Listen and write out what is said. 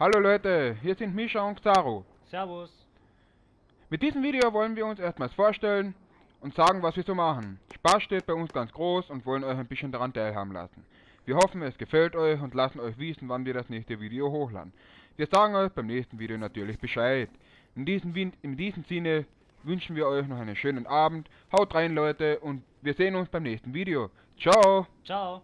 Hallo Leute, hier sind Misha und Xaro. Servus. Mit diesem Video wollen wir uns erstmals vorstellen und sagen, was wir so machen. Spaß steht bei uns ganz groß und wollen euch ein bisschen daran teilhaben lassen. Wir hoffen, es gefällt euch und lassen euch wissen, wann wir das nächste Video hochladen. Wir sagen euch beim nächsten Video natürlich Bescheid. In diesem, in diesem Sinne wünschen wir euch noch einen schönen Abend. Haut rein Leute und wir sehen uns beim nächsten Video. Ciao! Ciao.